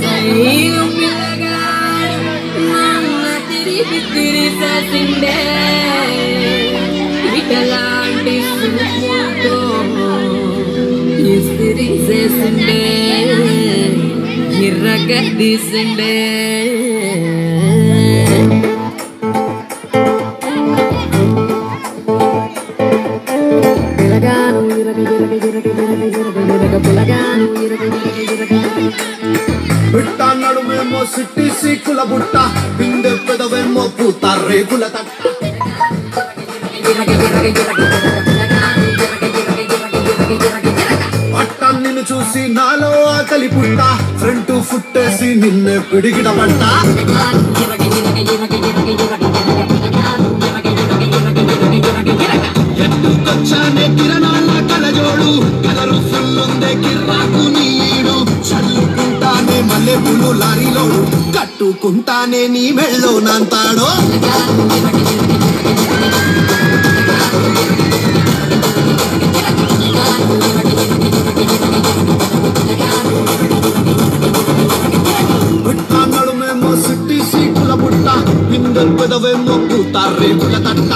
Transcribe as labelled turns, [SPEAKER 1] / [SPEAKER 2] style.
[SPEAKER 1] Saiu in bed, mamma tiripi tirisasinde. Vitalanti sumoto, istirisasinde.
[SPEAKER 2] Hiraka. నడుమేమో సిట్టి సీకుల బుట్ట పిందె పెదవేమో పూత రేగుల తట్ట పట్ట నిన్ను చూసి నాలో ఆకలి పుట్ట ఫ్రంట్ ఫుట్టేసి నిన్నే పిడిగిడ పట్ట మల్లెపూలు లారీలో కట్టుకుంటానే నీ మెళ్ళో నాంతాడో. నడుమేమో సిట్టి సీకుల బుట్ట పిందెల్ పెదవేమో పూత రేకుల కట్ట.